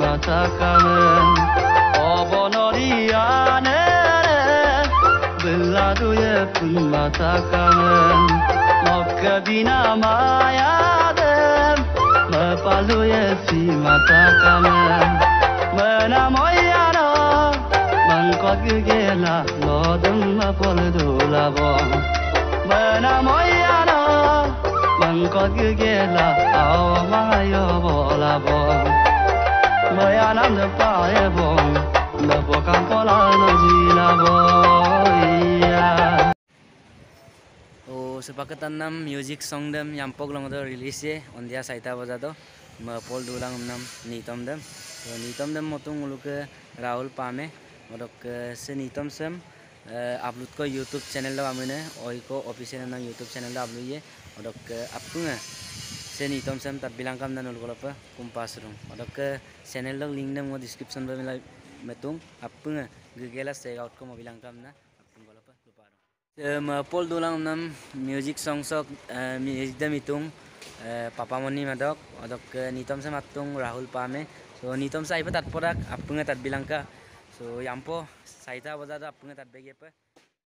matakamın Obonoriane Billaduye pun matakamın Mokkabina mayadem Mapaluye si matakamın Menamoyano Mangkot gela Lodum mapoludulabong Menamoyano Maya nam de pae bong Me pokan pola no jila boya তো sepakatan nam music song dem yampok long do release ye ondia saita baja do ma pol dulang nam nitom dem তো নিতম dem motung uluke rahul pame modok se nitom sem upload ko youtube channel lo amene oi ko official na youtube channel lo upload ye modok apunga se nitom sem tat bilang kam nan ulko pa kumpas rung modok channel lo link mo description ba milai metung apunga gugela se out ko mo bilang kam na apung ko pa lupa rung pol dulang nam music song sok music dem itung papa moni madok odok nitom sem atung rahul pame so nitom sa ipa tat podak apunga tat bilangka so yampo saita baza da apunga tat bege pa